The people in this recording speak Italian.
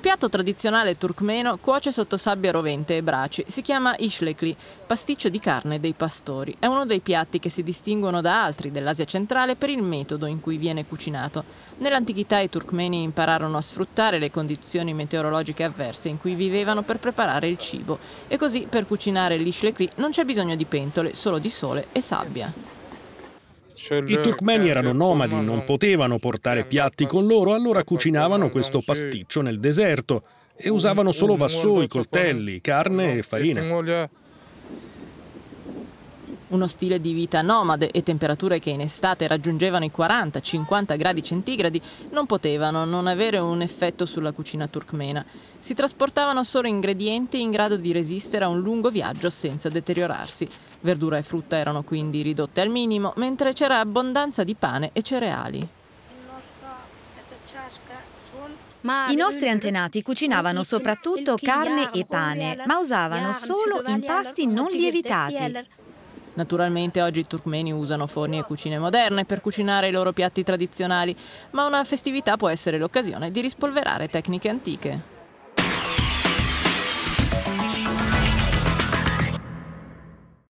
piatto tradizionale turkmeno cuoce sotto sabbia rovente e braci. Si chiama ishlekli, pasticcio di carne dei pastori. È uno dei piatti che si distinguono da altri dell'Asia centrale per il metodo in cui viene cucinato. Nell'antichità i turkmeni impararono a sfruttare le condizioni meteorologiche avverse in cui vivevano per preparare il cibo e così per cucinare l'ishlekli non c'è bisogno di pentole, solo di sole e sabbia. I turkmeni erano nomadi, non potevano portare piatti con loro, allora cucinavano questo pasticcio nel deserto e usavano solo vassoi, coltelli, carne e farina. Uno stile di vita nomade e temperature che in estate raggiungevano i 40-50 gradi centigradi non potevano non avere un effetto sulla cucina turkmena. Si trasportavano solo ingredienti in grado di resistere a un lungo viaggio senza deteriorarsi. Verdura e frutta erano quindi ridotte al minimo, mentre c'era abbondanza di pane e cereali. I nostri antenati cucinavano soprattutto carne e pane, ma usavano solo impasti non lievitati. Naturalmente oggi i turkmeni usano forni e cucine moderne per cucinare i loro piatti tradizionali, ma una festività può essere l'occasione di rispolverare tecniche antiche.